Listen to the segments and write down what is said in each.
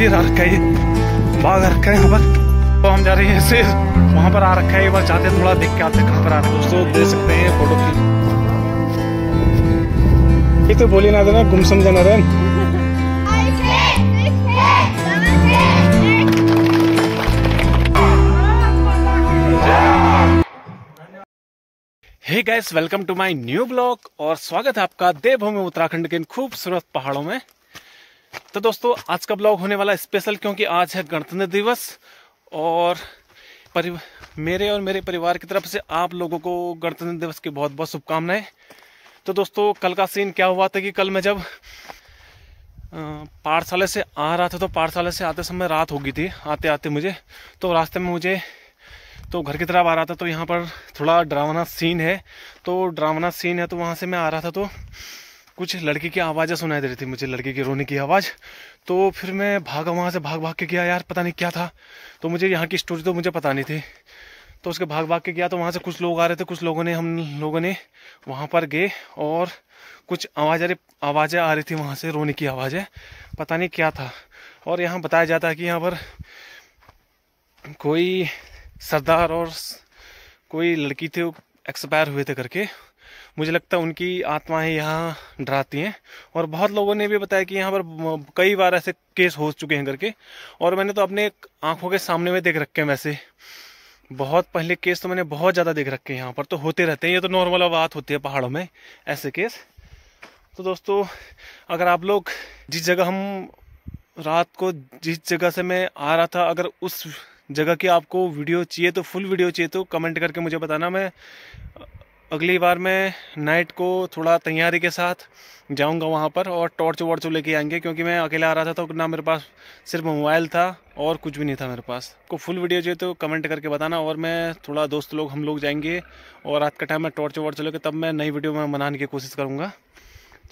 शेर आ रखा है बाघ आ रखा है यहाँ पर। तो हम जा रहे हैं शेर वहाँ पर आ रखा है एक बार जाते थोड़ा देख के आते कहाँ पर आ रहा दोस्तों, देख सकते हैं फ़ोटो की। ये तो बोली ना देना गुमसम जाना रहे hey guys welcome to my new blog और स्वागत है आपका देवभूमि उत्तराखंड के इन खूबसूरत पहाड़ों में। तो दोस्तों, आज का ब्लॉग होने वाला स्पेशल क्योंकि आज है गणतंत्र दिवस और परि मेरे और मेरे परिवार की तरफ़ से आप लोगों को गणतंत्र दिवस की बहुत बहुत शुभकामनाएँ। तो दोस्तों, कल का सीन क्या हुआ था कि कल मैं जब पाठशाला से आ रहा था तो पाठशाला से आते समय रात हो गई थी, आते आते मुझे तो रास्ते में मुझे तो घर की तरफ़ आ रहा था तो यहाँ पर थोड़ा ड्रावना सीन है। तो ड्रावना सीन है तो वहाँ से मैं आ रहा था तो कुछ लड़की की आवाज़ें सुनाई दे रही थी मुझे, लड़की की रोने की आवाज़। तो फिर मैं भागा, वहाँ से भाग भाग के गया यार, पता नहीं क्या था। तो मुझे यहाँ की स्टोरी तो मुझे पता नहीं थी। तो उसके भाग भाग के गया तो वहाँ से कुछ लोग आ रहे थे, कुछ लोगों ने, हम लोगों ने वहाँ पर गए और कुछ आवाज़, आवाज़ें आ रही थी वहाँ से, रोने की आवाज़ें। पता नहीं क्या था। और यहाँ बताया जाता है कि यहाँ पर कोई सरदार और कोई लड़की थे एक्सपायर हुए थे करके। मुझे लगता है उनकी आत्माएँ यहाँ डराती हैं। और बहुत लोगों ने भी बताया कि यहाँ पर कई बार ऐसे केस हो चुके हैं करके। और मैंने तो अपने आँखों के सामने में देख रखे हैं वैसे। बहुत, पहले केस तो मैंने बहुत ज़्यादा देख रखे हैं यहाँ पर। तो होते रहते हैं। ये तो नॉर्मल बात होती है पहाड़ों में, ऐसे केस। तो दोस्तों, अगर आप लोग जिस जगह हम रात को, जिस जगह से मैं आ रहा था, अगर उस जगह की आपको वीडियो चाहिए तो फुल वीडियो चाहिए तो कमेंट करके मुझे बताना। मैं अगली बार मैं नाइट को थोड़ा तैयारी के साथ जाऊँगा वहाँ पर और टॉर्च वॉर्च लेके आएँगे, क्योंकि मैं अकेला आ रहा था तो ना मेरे पास सिर्फ़ मोबाइल था और कुछ भी नहीं था मेरे पास। को फुल वीडियो चाहिए तो कमेंट करके बताना और मैं थोड़ा दोस्त लोग हम लोग जाएँगे और रात का टाइम में टॉर्च वॉर्च लेकर तब मैं नई वीडियो में बनाने की कोशिश करूँगा।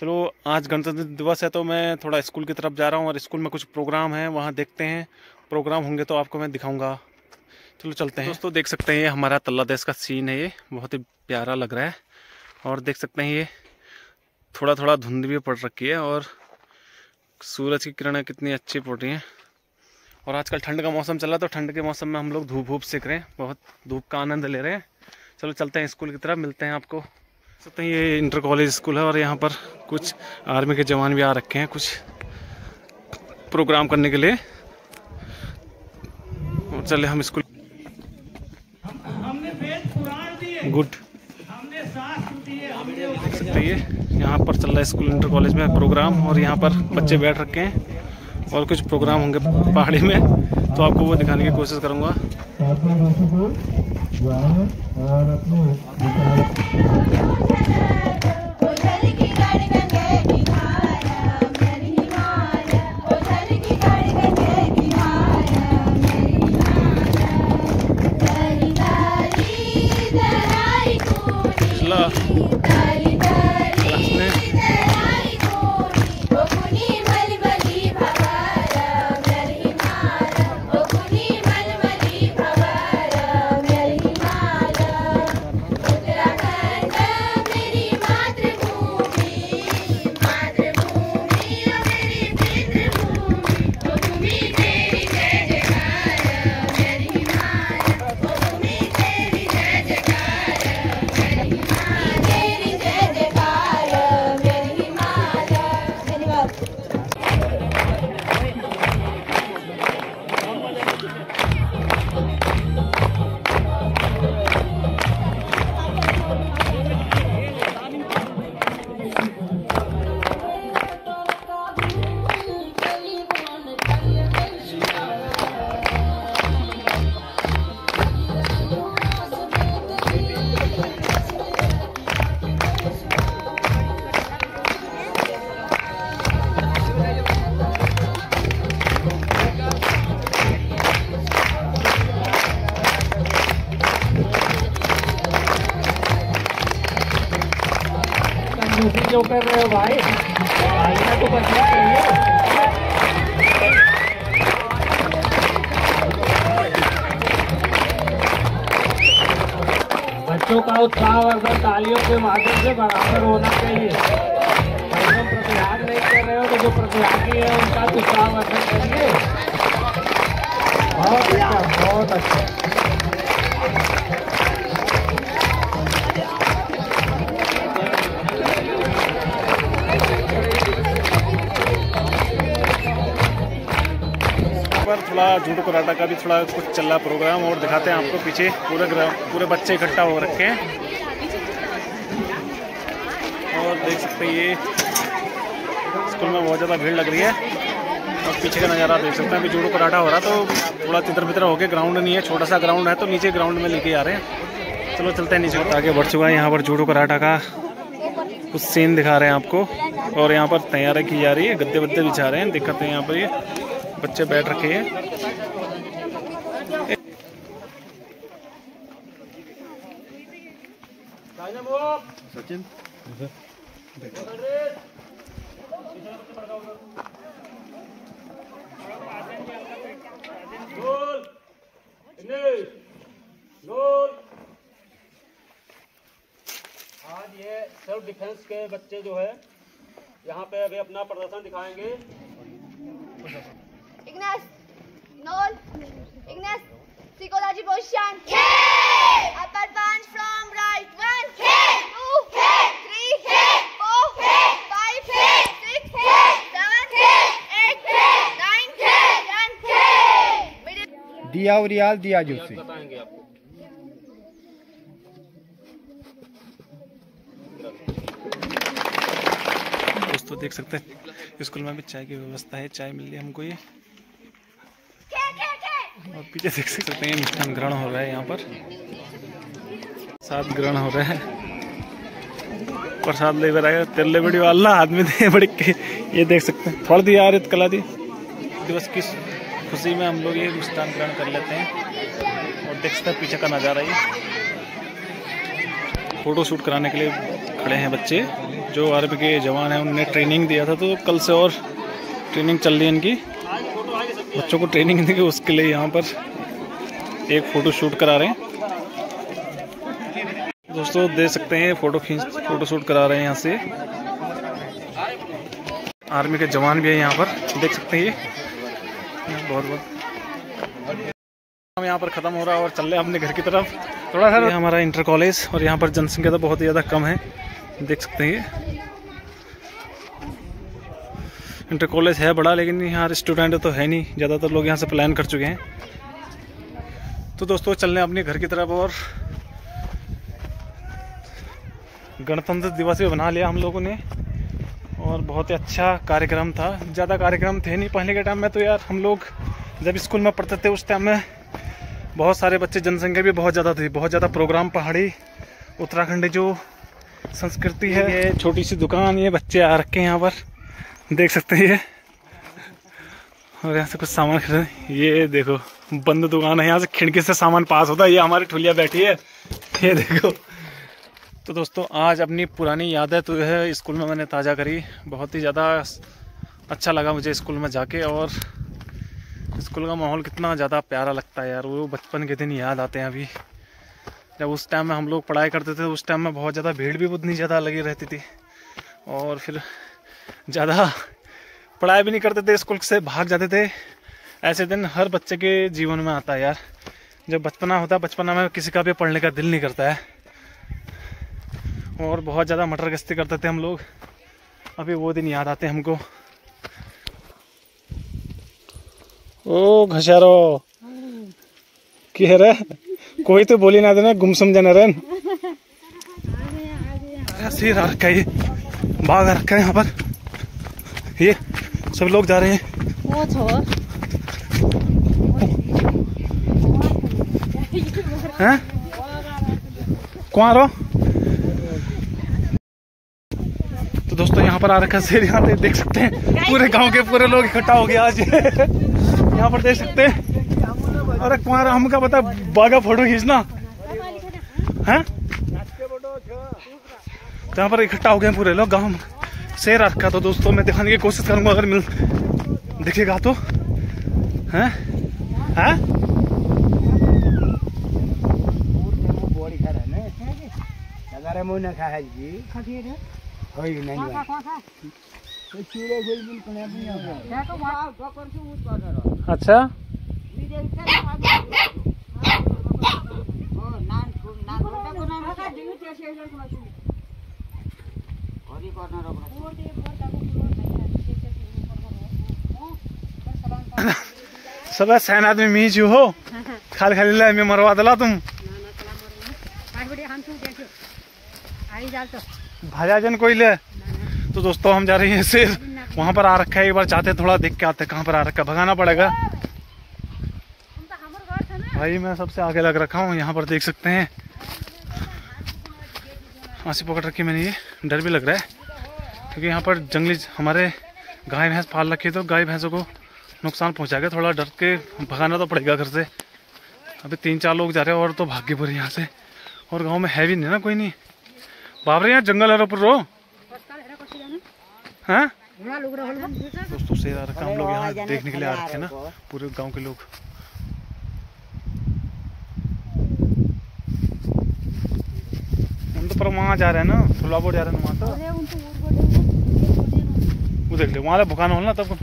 चलो, आज गणतंत्र दिवस है तो मैं थोड़ा स्कूल की तरफ़ जा रहा हूँ और स्कूल में कुछ प्रोग्राम है, वहाँ देखते हैं। प्रोग्राम होंगे तो आपको मैं दिखाऊँगा। चलो चलते हैं। दोस्तों, देख सकते हैं ये हमारा तल्ला देश का सीन है ये। बहुत ही प्यारा लग रहा है। और देख सकते हैं ये थोड़ा थोड़ा धुंध भी पड़ रखी है और सूरज की किरणें कितनी अच्छी पड़ रही हैं। और आजकल ठंड का मौसम चल तो ठंड के मौसम में हम लोग धूप धूप सेक रहे हैं। बहुत धूप का आनंद ले रहे हैं। चलो चलते हैं स्कूल की तरफ़, मिलते हैं आपको। सकते हैं ये इंटर कॉलेज स्कूल है और यहाँ पर कुछ आर्मी के जवान भी आ रखे हैं कुछ प्रोग्राम करने के लिए। और चले हम स्कूल। गुड। देख सकते हैं यहाँ पर चल रहा है स्कूल इंटर कॉलेज में प्रोग्राम और यहाँ पर बच्चे बैठ रखे हैं और कुछ प्रोग्राम होंगे पहाड़ी में तो आपको वो दिखाने की कोशिश करूँगा। और क्यों कर रहे हो भाई? तो बचना चाहिए। बच्चों का उत्साह वर्धन तालियों के माध्यम से बराबर होना चाहिए। प्रतिहार नहीं कर रहे हो तो जो प्रतिभागी है, उनका तो स्वागत करिए। बहुत अच्छा बहुत अच्छा। थोड़ा जूडो कराटा का भी थोड़ा कुछ चल रहा प्रोग्राम और दिखाते हैं आपको पीछे। पूरे पूरे बच्चे इकट्ठा हो रखे हैं। और देख सकते हैं ये स्कूल में बहुत ज़्यादा भीड़ लग रही है। और पीछे का नज़ारा देख सकते हैं, अभी जूडो कराटा हो रहा तो थोड़ा तितर बितर हो गया ग्राउंड नहीं है, छोटा सा ग्राउंड है तो नीचे ग्राउंड में लेके आ रहे हैं। चलो चलते हैं नीचे। आगे बढ़ चुका है यहाँ पर जूडो कराटा का। कुछ सीन दिखा रहे हैं आपको। और यहाँ पर तैयारी की जा रही है, गद्दे वद्दे बिछा रहे हैं। दिक्कत है यहाँ पर ये। बच्चे बैठ रखे हैं। सचिन। आज ये सेल्फ डिफेंस के बच्चे जो है यहाँ पे अभी अपना प्रदर्शन दिखाएँगे। इग्नेस, इग्नेस, पोजीशन। From right way. दिया और रियाल दिया बताएँगे आपको दोस्तों, देख सकते हैं, स्कूल में भी चाय की व्यवस्था है, चाय मिल रही हमको ये। और पीछे देख सकते हैं मिष्ठान ग्रहण हो रहा है यहाँ पर। सात ग्रहण हो रहा है। प्रसाद ले रहा है तेरे वीडियो अल्लाह आदमी दे बड़ी के ये देख सकते हैं थोड़ा दी यार कला दी। दिवस की खुशी में हम लोग ये मिष्ठान ग्रहण कर लेते हैं और देख सकते हैं पीछे का नज़ारा ये। फ़ोटो शूट कराने के लिए खड़े हैं बच्चे। जो आर्मी के जवान हैं, उन्होंने ट्रेनिंग दिया था तो कल से और ट्रेनिंग चल रही है इनकी। बच्चों को ट्रेनिंग दी उसके लिए यहाँ पर एक फ़ोटो शूट करा रहे हैं। दोस्तों, देख सकते हैं फ़ोटो खींच फ़ोटो शूट करा रहे हैं यहाँ से। आर्मी के जवान भी है यहाँ पर, देख सकते हैं ये। बहुत बहुत। हम यहाँ पर ख़त्म हो रहा है और चल रहे हैं अपने घर की तरफ़। थोड़ा सा हमारा इंटर कॉलेज और यहाँ पर जनसंख्या तो बहुत ही ज़्यादा कम है, देख सकते हैं इंटर कॉलेज है बड़ा, लेकिन यहाँ स्टूडेंट तो है नहीं, ज़्यादातर लोग यहाँ से प्लान कर चुके हैं। तो दोस्तों चल रहे हैं अपने घर की तरफ़ और गणतंत्र दिवस भी बना लिया हम लोगों ने। और बहुत ही अच्छा कार्यक्रम था। ज़्यादा कार्यक्रम थे नहीं पहले के टाइम में तो यार हम लोग जब स्कूल में पढ़ते थे उस टाइम में बहुत सारे बच्चे जनसंख्या भी बहुत ज़्यादा थी। बहुत ज़्यादा प्रोग्राम पहाड़ी, उत्तराखंड जो संस्कृति है। ये छोटी सी दुकान, ये बच्चे आ रखे हैं यहाँ पर। देख सकते हैं ये। और यहाँ से कुछ सामान खरीद ये देखो, बंद दुकान है। यहाँ से खिड़की से सामान पास होता है। ये हमारी ठुलिया बैठी है। ये देखो। तो दोस्तों, आज अपनी पुरानी यादें तो है स्कूल में मैंने ताज़ा करी। बहुत ही ज़्यादा अच्छा लगा मुझे स्कूल में जाके और स्कूल का माहौल कितना ज़्यादा प्यारा लगता है यार। वो बचपन के दिन याद आते हैं अभी। जब उस टाइम में हम लोग पढ़ाई करते थे, उस टाइम में बहुत ज़्यादा भीड़ भी उतनी ज़्यादा लगी रहती थी और फिर ज़्यादा पढ़ाई भी नहीं करते थे, स्कूल से भाग जाते थे। ऐसे दिन हर बच्चे के जीवन में आता है यार। जब बचपना होता है, बचपना में किसी का भी पढ़ने का दिल नहीं करता है। और बहुत ज़्यादा मटर गश्ती करते थे हम लोग। अभी वो दिन याद आते हैं हमको। ओ घसारो की रे? कोई तो बोली ना देना, गुमसुम जाना ही रखा है ये बाघ रखा है यहाँ पर। ये सब लोग जा रहे हैं। हैं? रो तो दोस्तों यहाँ पर आ रखा शेर यहाँ पे देख सकते हैं पूरे गाँव के पूरे लोग इकट्ठा हो गए आज। यहाँ पर देख सकते हैं। अरे कुमार हम क्या बता बागा फ़ोटो खींचना। है। तो यहाँ पर इकट्ठा हो गए पूरे लोग गाँव में। शेर आ रखा तो दोस्तों मैं दिखाने की कोशिश करूँगा अगर मिल दिखेगा तो। हैं? हैं? है अगर मुँह न खा है जी तो कने भी नहीं अच्छा सब सैन आदमी मी जी हो। खाली खाली ला मी मरवा दिला तुम। भाजाजन कोई ले? तो दोस्तों, हम जा रहे हैं शेर वहाँ पर आ रखा है, एक बार चाहते थोड़ा देख के आते कहाँ पर आ रखा है। भगाना पड़ेगा। भाई, मैं सबसे आगे लग रखा हूँ, यहाँ पर देख सकते हैं। फांसी पकड़ रखी मैंने ये। डर भी लग रहा है, क्योंकि यहाँ पर जंगली हमारे गाय, भैंस पाल रखी तो गाय, भैंसों को नुकसान पहुँचाएगा थोड़ा डर के भगाना तो पड़ेगा घर से। अभी तीन चार लोग जा रहे हैं, और तो भाग्य पूरे यहाँ से। और गाँव में है भी नहीं ना कोई, नहीं। बाबरे यहाँ जंगल है ऊपर रो। हाँ? दोस्तों शेर आ रखा हम लोग यहाँ देखने के लिए आ रखे हैं ना पूरे गाँव के लोग। हम तो पर वहाँ जा रहे हैं ना थोलापुर जा रहे हैं वहाँ तो। वो देख ले वहाँ भुकाना हो ना तब।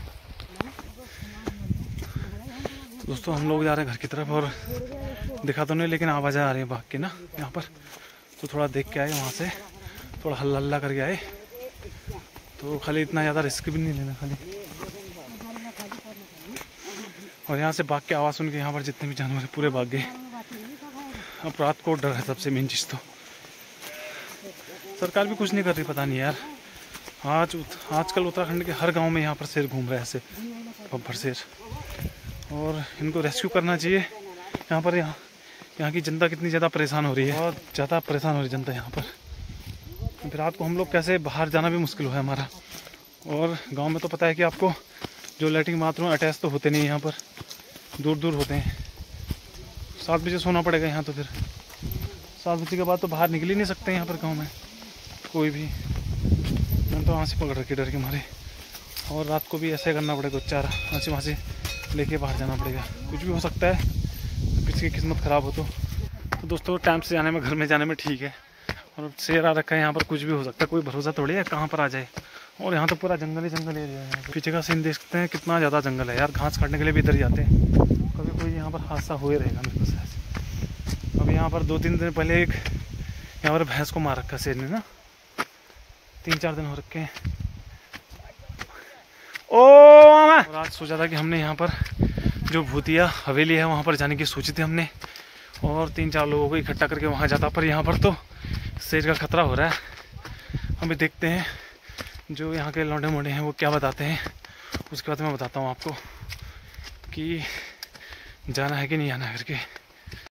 दोस्तों हम लोग जा रहे हैं घर की तरफ़ और दिखा तो नहीं लेकिन आवाज़ें आ रही हैं बाघ की ना यहाँ पर। तो थोड़ा देख के आए वहाँ से। थोड़ा हल्ला हल्ला करके आए। तो खाली इतना ज़्यादा रिस्क भी नहीं लेना खाली। और यहाँ से बाघ के आवाज़ सुन के यहाँ पर जितने भी जानवर हैं, पूरे भाग गए। अब रात को डर है सबसे मेन चीज़ तो। सरकार भी कुछ नहीं कर रही, पता नहीं यार। आज आजकल उत्तराखंड के हर गाँव में यहाँ पर शेर घूम रहे हैं ऐसे, बब्बर शेर। और इनको रेस्क्यू करना चाहिए। यहाँ पर यहाँ यहाँ की जनता कितनी ज़्यादा परेशान हो रही है। बहुत ज़्यादा परेशान हो रही है जनता यहाँ पर। फिर रात को हम लोग कैसे बाहर जाना भी मुश्किल हुआ है हमारा। और गाँव में तो पता है कि आपको जो लेटरिन बाथरूम अटैच तो होते नहीं यहाँ पर दूर दूर होते हैं। सात बजे सोना पड़ेगा यहाँ तो फिर। सात बजे के बाद तो बाहर निकल ही नहीं सकते यहाँ पर गाँव में, कोई भी। मैंने तो हाँसी पकड़ रखी डर के मारे। और रात को भी ऐसे करना पड़ेगा, चारा हाँसी वहाँ से लेके बाहर जाना पड़ेगा। कुछ भी हो सकता है, किसी की किस्मत ख़राब हो तो। तो दोस्तों टाइम से जाने में, घर में जाने में ठीक है। और शेर आ रखा है, यहाँ पर कुछ भी हो सकता है, कोई भरोसा थोड़ी है कहाँ पर आ जाए। और यहाँ तो पूरा जंगल ही जंगल एरिया है। पीछे का सीन देखते हैं, कितना ज़्यादा जंगल है यार, घास काटने के लिए भी इधर जाते हैं। कभी कोई यहाँ पर हादसा हो ही रहेगा मेरे शायद अब यहाँ पर दो तीन दिन पहले एक, यहाँ पर भैंस को मार रखा शेर ने ना। तीन चार दिन हो रखे हैं। ओ और आज सोचा था कि हमने यहाँ पर जो भूतिया हवेली है, वहाँ पर जाने की सोची थी हमने। और तीन चार लोगों को इकट्ठा करके वहाँ जाता, पर यहाँ पर तो शेर का खतरा हो रहा है। हम भी देखते हैं जो यहाँ के लौंडे मोंडे हैं, वो क्या बताते हैं। उसके बाद मैं बताता हूँ आपको कि जाना है कि नहीं आना करके।